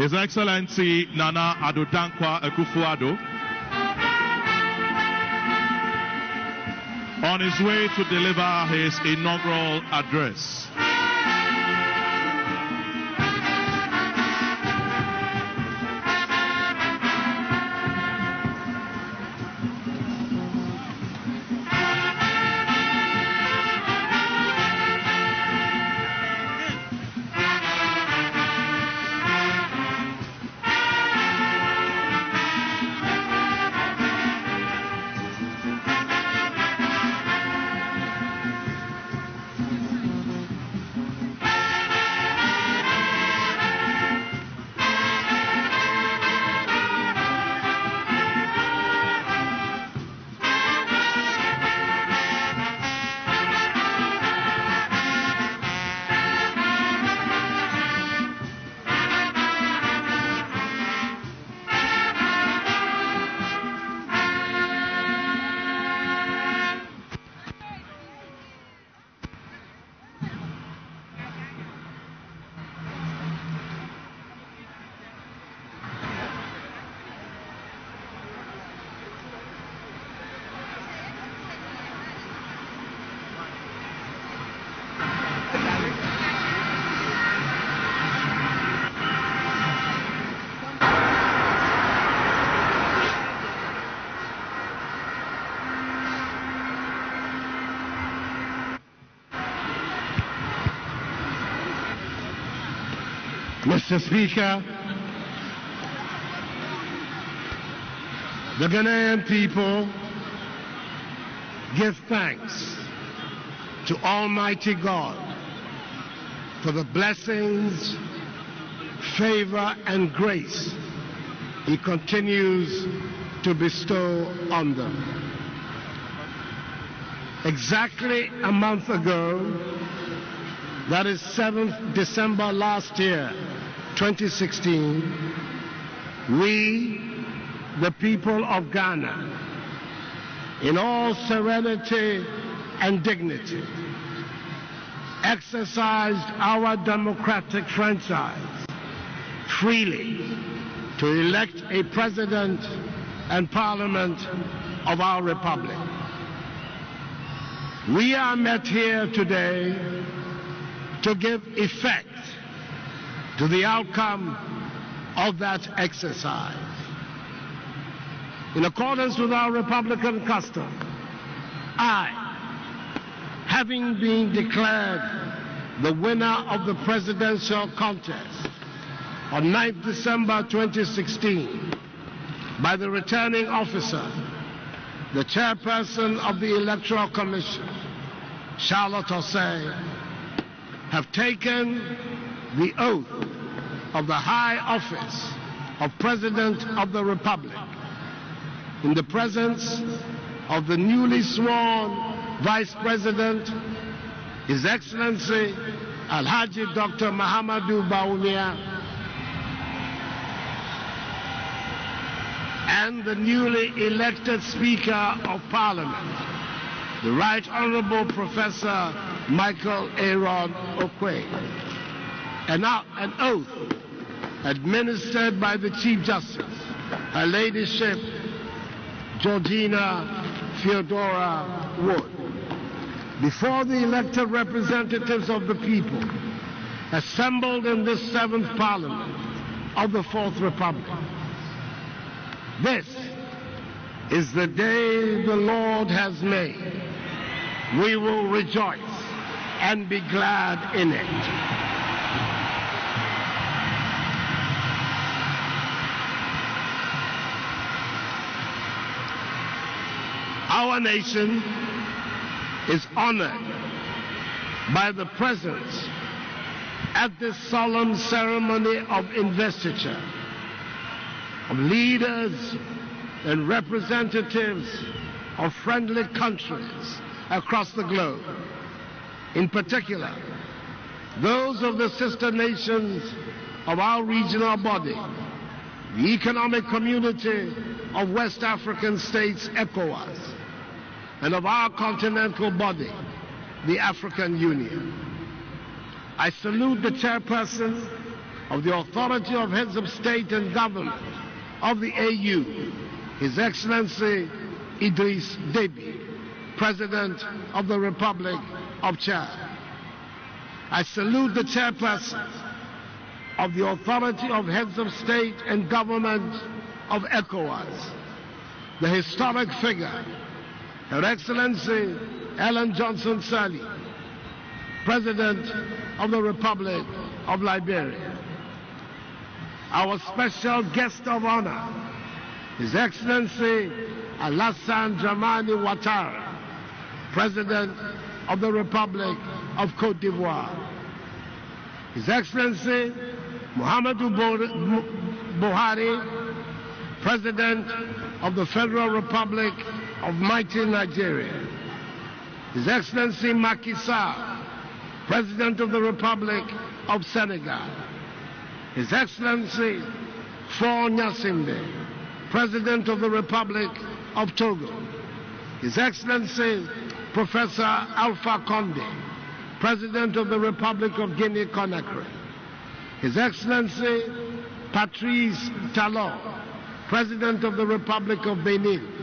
His Excellency Nana Addo Dankwa Akufo-Addo on his way to deliver his inaugural address. Mr. Speaker, the Ghanaian people give thanks to Almighty God for the blessings, favor, and grace He continues to bestow on them. Exactly a month ago, that is 7th December last year, 2016, we, the people of Ghana, in all serenity and dignity, exercised our democratic franchise freely to elect a president and parliament of our republic. We are met here today to give effect to the outcome of that exercise. In accordance with our Republican custom, I, having been declared the winner of the presidential contest on 9th December 2016 by the returning officer, the chairperson of the Electoral Commission, Charlotte Osei, have taken the oath of the high office of President of the Republic in the presence of the newly sworn Vice President, His Excellency Alhaji Dr. Mahamadou Bawumia, and the newly elected Speaker of Parliament, the Right Honorable Professor Michael Aaron Oquaye. An, an oath administered by the Chief Justice, Her Ladyship Georgina Theodora Wood. Before the elected representatives of the people assembled in this seventh Parliament of the Fourth Republic. This is the day the Lord has made. We will rejoice and be glad in it. Our nation is honored by the presence at this solemn ceremony of investiture of leaders and representatives of friendly countries across the globe. In particular, those of the sister nations of our regional body, the Economic Community of West African States, ECOWAS, and of our continental body, the African Union. I salute the chairperson of the authority of heads of state and government of the AU, His Excellency Idris Deby, President of the Republic of Chad. I salute the chairperson of the authority of heads of state and government of ECOWAS, the historic figure, Her Excellency Ellen Johnson Sirleaf, President of the Republic of Liberia. Our special guest of honor, His Excellency Alassane Dramane Ouattara, President of the Republic of Cote d'Ivoire. His Excellency Muhammadu Buhari, President of the Federal Republic of mighty Nigeria. His Excellency Macky Sall, President of the Republic of Senegal. His Excellency Faure Gnassingbé, President of the Republic of Togo. His Excellency Professor Alpha Conde, President of the Republic of Guinea-Conakry. His Excellency Patrice Talon, President of the Republic of Benin.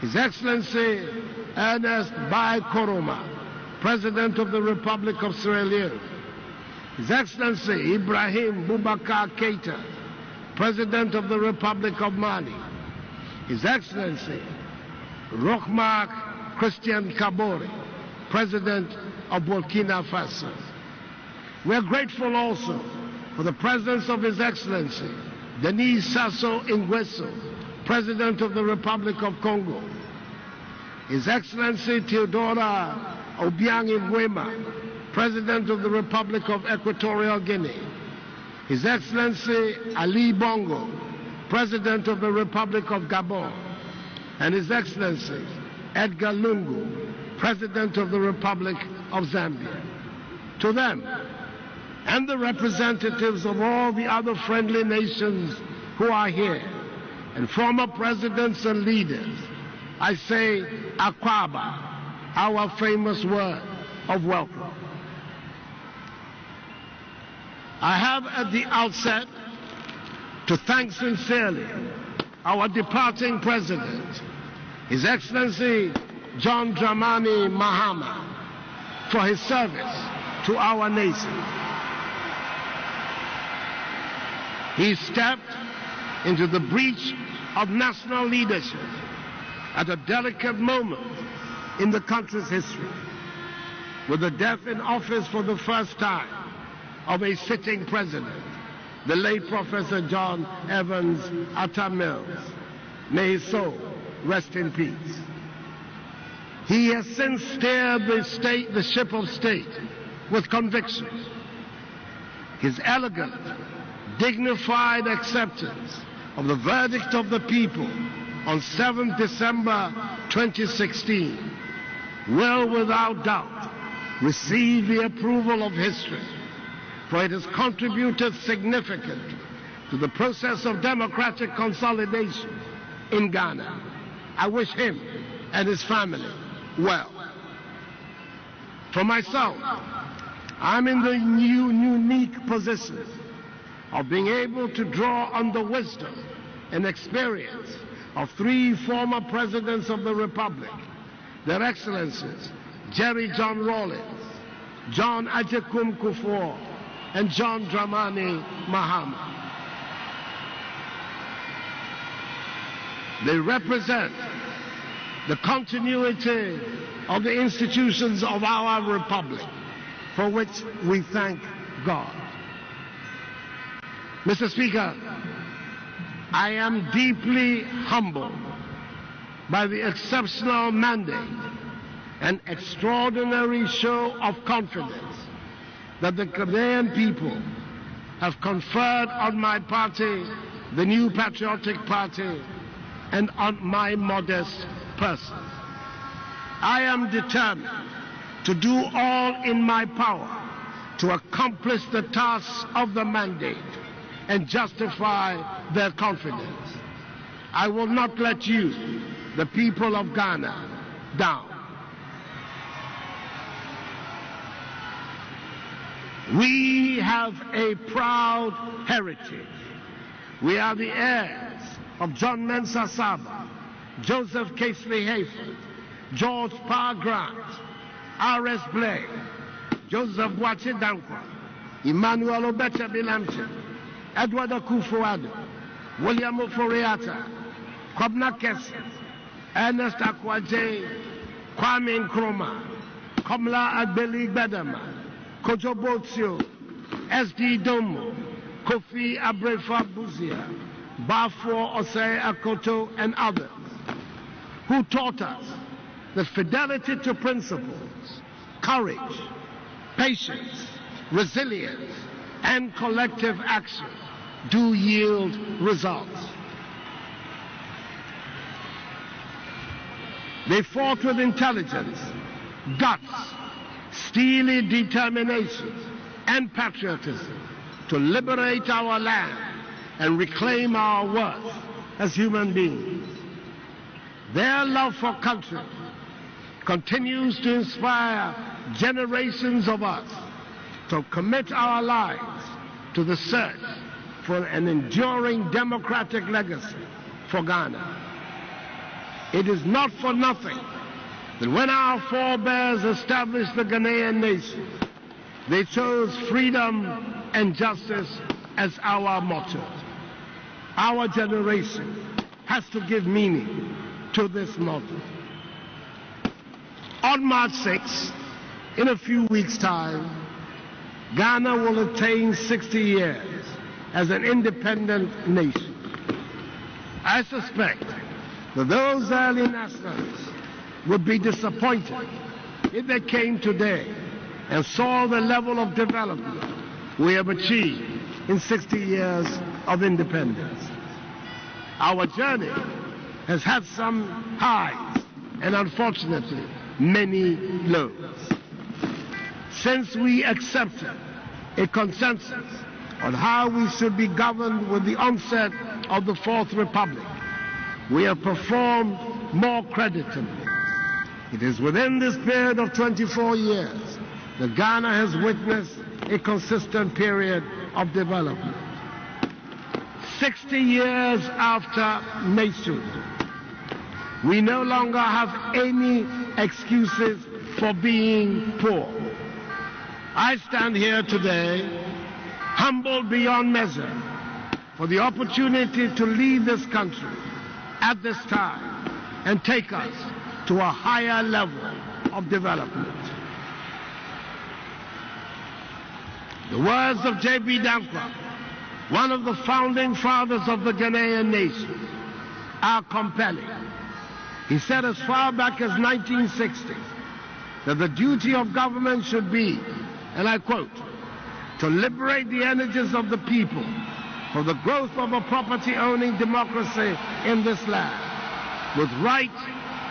His Excellency Ernest Bai Koroma, President of the Republic of Sierra Leone. His Excellency Ibrahim Boubacar Keita, President of the Republic of Mali. His Excellency Roch Marc Christian Kabore, President of Burkina Faso. We are grateful also for the presence of His Excellency Denis Sassou Nguesso, President of the Republic of Congo. His Excellency Teodoro Obiang Nguema, President of the Republic of Equatorial Guinea. His Excellency Ali Bongo, President of the Republic of Gabon. And His Excellency Edgar Lungu, President of the Republic of Zambia. To them and the representatives of all the other friendly nations who are here, and former presidents and leaders, I say Akwaaba, our famous word of welcome. I have at the outset to thank sincerely our departing president, His Excellency John Dramani Mahama, for his service to our nation. He stepped into the breach of national leadership at a delicate moment in the country's history, with the death in office for the first time of a sitting president, the late Professor John Evans Atta Mills. May his soul rest in peace. He has since steered the state, the ship of state, with conviction. His elegant, dignified acceptance of the verdict of the people on 7th December 2016 will without doubt receive the approval of history, for it has contributed significantly to the process of democratic consolidation in Ghana. I wish him and his family well. For myself, I'm in the new, unique position of being able to draw on the wisdom and experience of three former presidents of the Republic, their Excellencies Jerry John Rawlings, John Agyekum Kufuor, and John Dramani Mahama. They represent the continuity of the institutions of our republic, for which we thank God. Mr. Speaker, I am deeply humbled by the exceptional mandate and extraordinary show of confidence that the Ghanaian people have conferred on my party, the New Patriotic Party, and on my modest person. I am determined to do all in my power to accomplish the tasks of the mandate and justify their confidence. I will not let you, the people of Ghana, down. We have a proud heritage. We are the heirs of John Mensah Sarbah, Joseph Casely Hayford, George Paa Grant, R.S. Blay, Joseph Boakye Danquah, Emmanuel Obetsebi-Lamptey, Edward Akufo-Addo, William Ofori-Atta, Kobna Kessie, Ernest Ako-Adjei, Kwame Nkrumah, Komla Agbeli Gbedemah, Kojo Botsio, S.D. Dombo, Kofi Abrefa Busia, Baffour Osei Akoto, and others who taught us that fidelity to principles, courage, patience, resilience, and collective action do yield results. They fought with intelligence, guts, steely determination, and patriotism to liberate our land and reclaim our worth as human beings. Their love for country continues to inspire generations of us to commit our lives to the search for an enduring democratic legacy for Ghana. It is not for nothing that when our forebears established the Ghanaian nation, they chose freedom and justice as our motto. Our generation has to give meaning to this motto. On March 6, in a few weeks' time, Ghana will attain 60 years as an independent nation. I suspect that those early nationalists would be disappointed if they came today and saw the level of development we have achieved in 60 years of independence. Our journey has had some highs and unfortunately many lows. Since we accepted a consensus on how we should be governed with the onset of the Fourth Republic, we have performed more creditably. It is within this period of 24 years that Ghana has witnessed a consistent period of development. 60 years after nationhood, we no longer have any excuses for being poor. I stand here today humbled beyond measure for the opportunity to lead this country at this time and take us to a higher level of development. The words of J.B. Danquah, one of the founding fathers of the Ghanaian nation, are compelling. He said as far back as 1960 that the duty of government should be, and I quote, to liberate the energies of the people for the growth of a property owning democracy in this land with right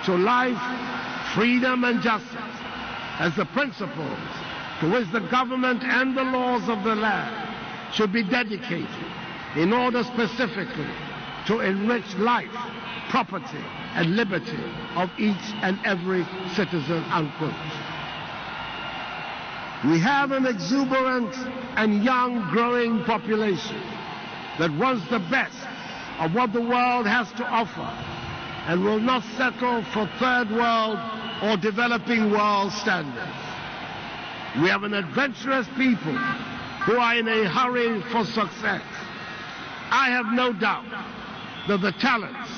to life, freedom, and justice as the principles to which the government and the laws of the land should be dedicated in order specifically to enrich life, property, and liberty of each and every citizen, unquote. We have an exuberant and young growing population that wants the best of what the world has to offer and will not settle for third world or developing world standards. We have an adventurous people who are in a hurry for success. I have no doubt that the talents,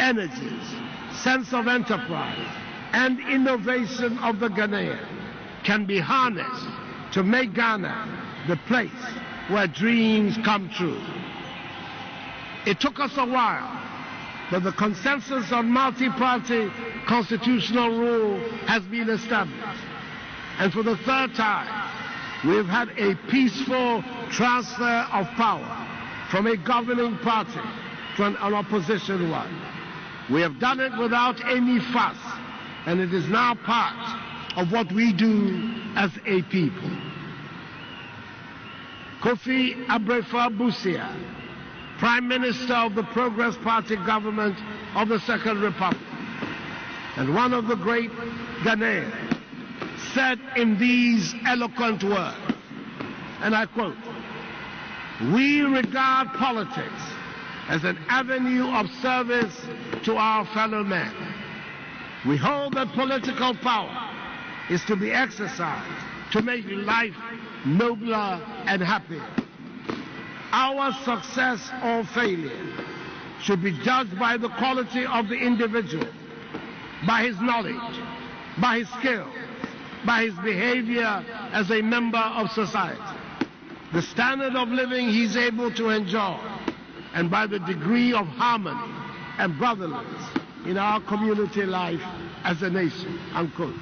energies, sense of enterprise, and innovation of the Ghanaian can be harnessed to make Ghana the place where dreams come true. It took us a while, but the consensus on multi-party constitutional rule has been established. And for the third time, we've had a peaceful transfer of power from a governing party to an, an opposition one. We have done it without any fuss, and it is now part of what we do as a people. Kofi Abrefa Busia, Prime Minister of the Progress Party government of the Second Republic, and one of the great Ghanaians, said in these eloquent words, and I quote, we regard politics as an avenue of service to our fellow men. We hold that political power is to be exercised to make life nobler and happier. Our success or failure should be judged by the quality of the individual, by his knowledge, by his skill, by his behavior as a member of society, the standard of living he's able to enjoy, and by the degree of harmony and brotherliness in our community life as a nation. Unquote.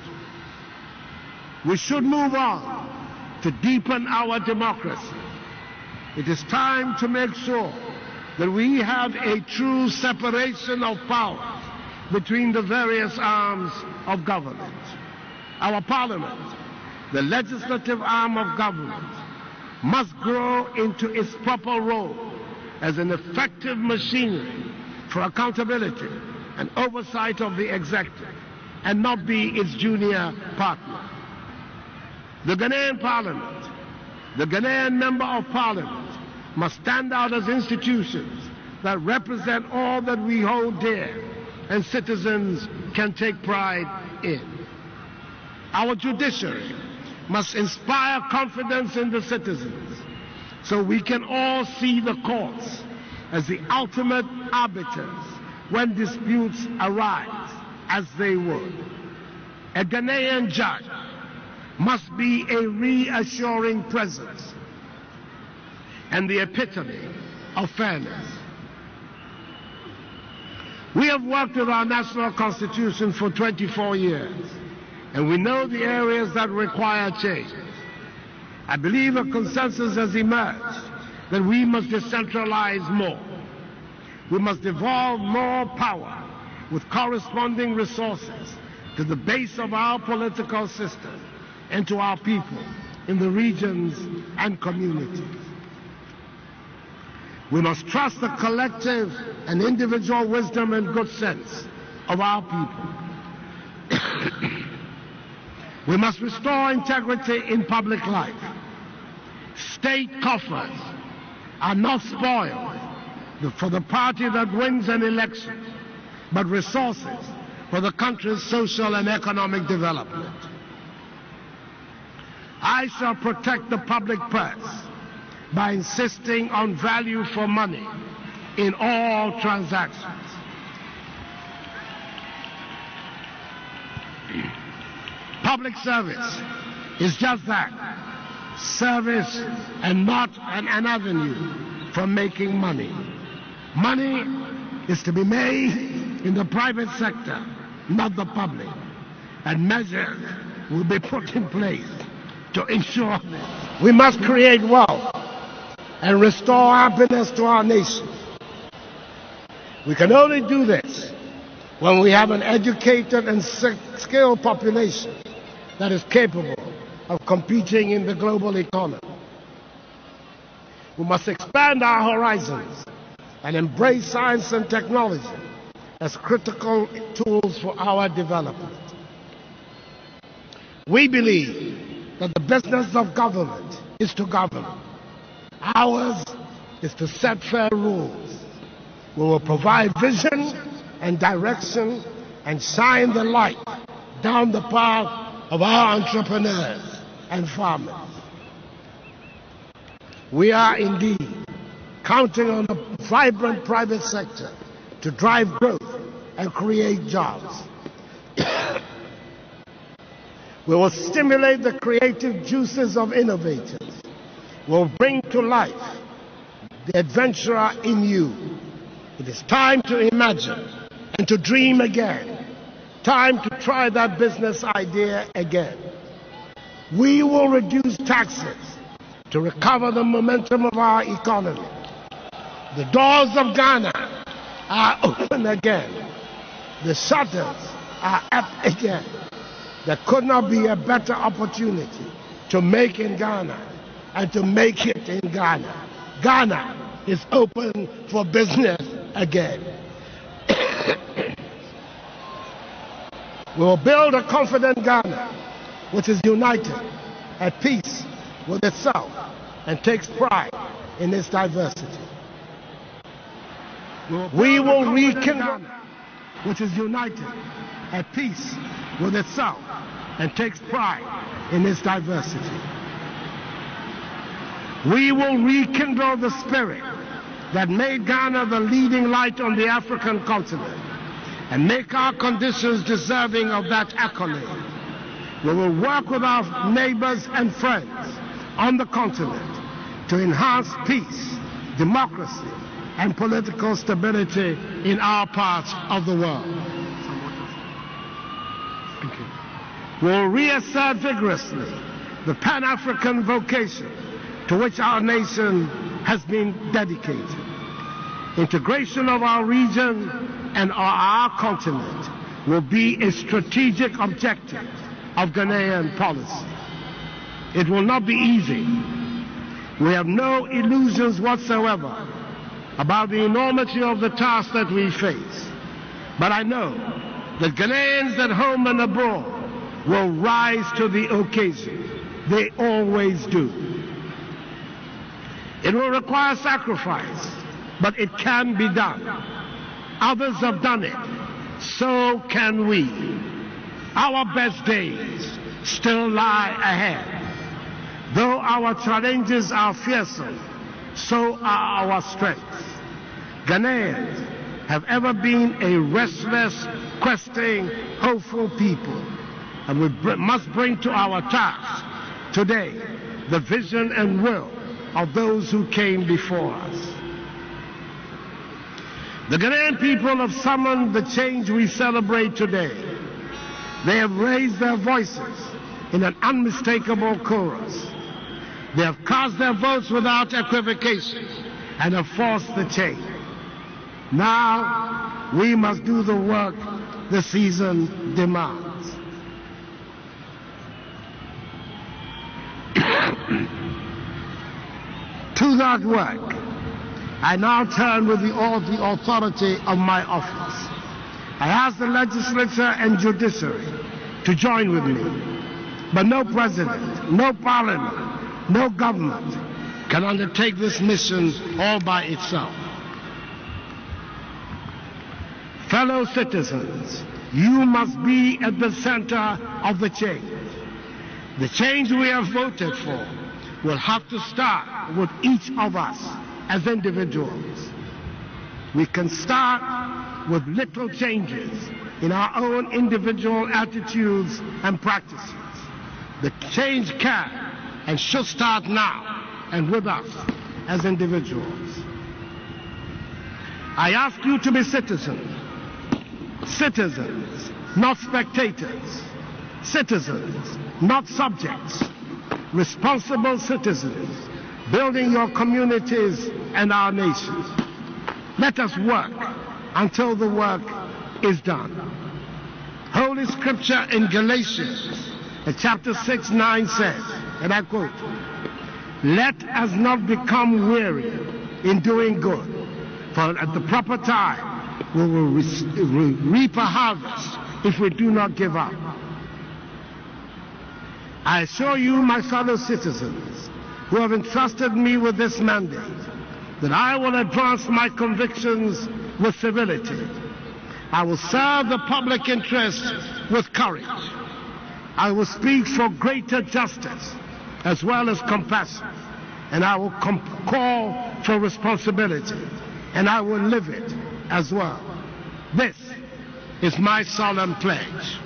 We should move on to deepen our democracy. It is time to make sure that we have a true separation of powers between the various arms of government. Our parliament, the legislative arm of government, must grow into its proper role as an effective machinery for accountability and oversight of the executive and not be its junior partner. The Ghanaian parliament, the Ghanaian member of parliament must stand out as institutions that represent all that we hold dear and citizens can take pride in. Our judiciary must inspire confidence in the citizens so we can all see the courts as the ultimate arbiters when disputes arise, as they would. A Ghanaian judge must be a reassuring presence and the epitome of fairness. We have worked with our national constitution for 24 years, and we know the areas that require change. I believe a consensus has emerged that we must decentralize more. We must devolve more power with corresponding resources to the base of our political system and to our people in the regions and communities. We must trust the collective and individual wisdom and good sense of our people. we must restore integrity in public life. State coffers are not spoiled for the party that wins an election, but resources for the country's social and economic development. I shall protect the public purse by insisting on value for money in all transactions. Public service is just that service and not an, an avenue for making money. Money is to be made in the private sector, not the public. And measures will be put in place to ensure we must create wealth and restore happiness to our nation. We can only do this when we have an educated and skilled population that is capable of competing in the global economy. We must expand our horizons and embrace science and technology as critical tools for our development. We believe that the business of government is to govern. Ours is to set fair rules. We will provide vision and direction and shine the light down the path of our entrepreneurs and farmers. We are indeed counting on a vibrant private sector to drive growth and create jobs. We will stimulate the creative juices of innovators. We'll bring to life the adventurer in you. It is time to imagine and to dream again. Time to try that business idea again. We will reduce taxes to recover the momentum of our economy. The doors of Ghana are open again. The shutters are up again. There could not be a better opportunity to make in Ghana and to make it in Ghana. Ghana is open for business again. we will build a confident Ghana which is united, at peace with itself, and takes pride in its diversity. We will rekindle Ghana, which is united at peace with itself and takes pride in its diversity. We will rekindle the spirit that made Ghana the leading light on the African continent and make our conditions deserving of that accolade. We will work with our neighbors and friends on the continent to enhance peace, democracy, and political stability in our part of the world. We'll reassert vigorously the Pan African vocation to which our nation has been dedicated. Integration of our region and our continent will be a strategic objective of Ghanaian policy. It will not be easy. We have no illusions whatsoever about the enormity of the task that we face. But I know that Ghanaians at home and abroad will rise to the occasion. They always do. It will require sacrifice, but it can be done. Others have done it. So can we. Our best days still lie ahead. Though our challenges are fearsome, so are our strengths. Ghanaians have ever been a restless, questing, hopeful people, and we must bring to our task today the vision and will of those who came before us. The Ghanaian people have summoned the change we celebrate today. They have raised their voices in an unmistakable chorus. They have cast their votes without equivocation and have forced the change. Now we must do the work the season demands. To that work, I now turn with the, all the authority of my office. I ask the legislature and judiciary to join with me. But no president, no parliament, no government can undertake this mission all by itself. Fellow citizens, you must be at the center of the change. The change we have voted for will have to start with each of us as individuals. We can start with little changes in our own individual attitudes and practices. The change can and should start now and with us as individuals. I ask you to be citizens, citizens, not spectators, citizens, not subjects, responsible citizens, building your communities and our nation. Let us work until the work is done. Holy Scripture in Galatians uh, chapter 6, 9 says, and I quote, Let us not become weary in doing good, for at the proper time we will reap a harvest if we do not give up. I assure you, my fellow citizens, who have entrusted me with this mandate, that I will advance my convictions with civility. I will serve the public interest with courage. I will speak for greater justice as well as compassion. And I will call for responsibility. And I will live it as well. This is my solemn pledge.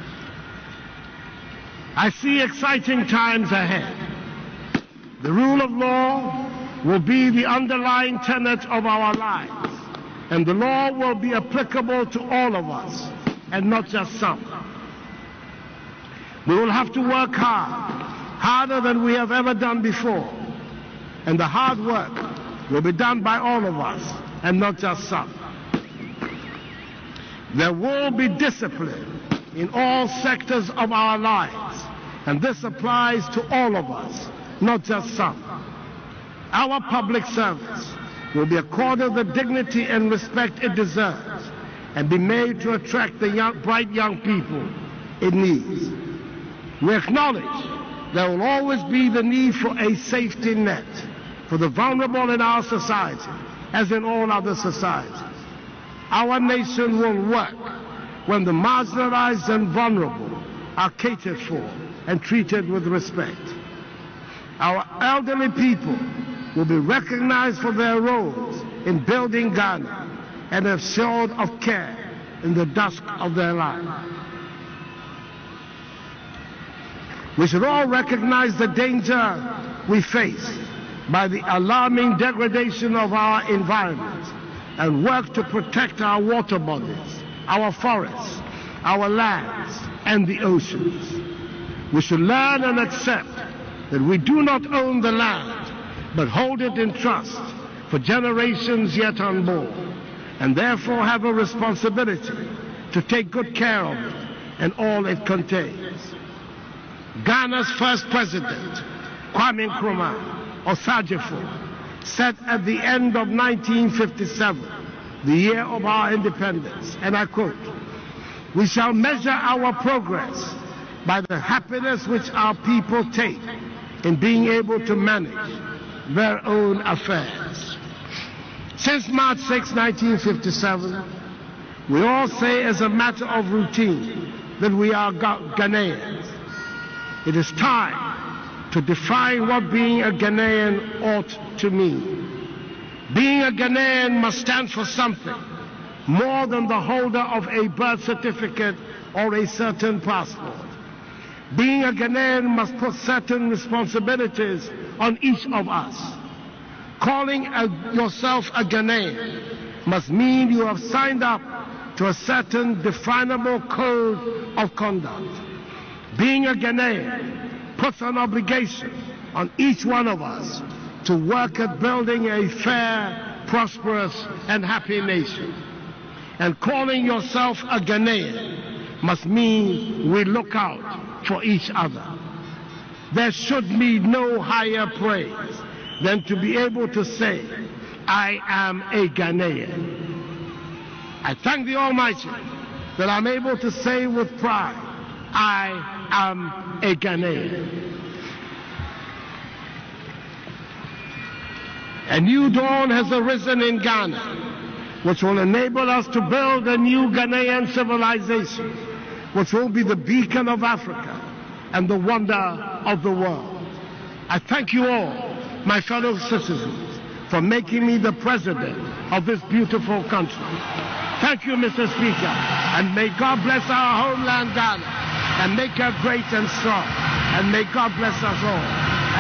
I see exciting times ahead. The rule of law will be the underlying tenet of our lives. And the law will be applicable to all of us and not just some. We will have to work hard, harder than we have ever done before. And the hard work will be done by all of us and not just some. There will be discipline in all sectors of our lives, and this applies to all of us, not just some. Our public service will be accorded the dignity and respect it deserves and be made to attract the young, bright young people it needs. We acknowledge there will always be the need for a safety net, for the vulnerable in our society, as in all other societies. Our nation will work when the marginalized and vulnerable are catered for and treated with respect. Our elderly people will be recognized for their roles in building Ghana and assured of care in the dusk of their life. We should all recognize the danger we face by the alarming degradation of our environment and work to protect our water bodies, our forests, our lands, and the oceans. We should learn and accept that we do not own the land, but hold it in trust for generations yet unborn, and therefore have a responsibility to take good care of it and all it contains. Ghana's first president, Kwame Nkrumah, Osagyefo, said at the end of 1957, the year of our independence, and I quote, we shall measure our progress by the happiness which our people take in being able to manage their own affairs. Since March 6, 1957, we all say as a matter of routine that we are Ghanaians. It is time to define what being a Ghanaian ought to mean. Being a Ghanaian must stand for something more than the holder of a birth certificate or a certain passport. Being a Ghanaian must put certain responsibilities on each of us. Calling a, yourself a Ghanaian must mean you have signed up to a certain definable code of conduct. Being a Ghanaian puts an obligation on each one of us to work at building a fair, prosperous, and happy nation. And calling yourself a Ghanaian must mean we look out for each other. There should be no higher praise than to be able to say, I am a Ghanaian. I thank the Almighty that I'm able to say with pride, I am a Ghanaian. A new dawn has arisen in Ghana, which will enable us to build a new Ghanaian civilization, which will be the beacon of Africa and the wonder of the world. I thank you all, my fellow citizens, for making me the president of this beautiful country. Thank you, Mr. Speaker, and may God bless our homeland, Ghana and make her great and strong. And may God bless us all.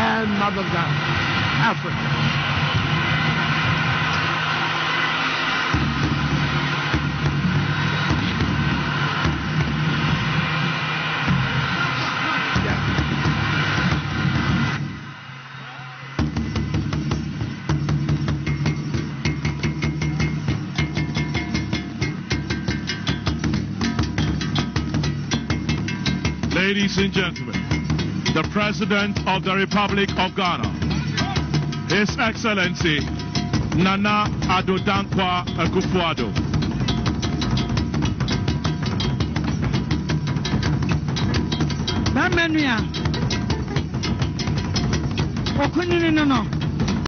And Mother God, Africa. Ladies and gentlemen, the President of the Republic of Ghana, His Excellency Nana Addo Dankwa Akufo-Addo.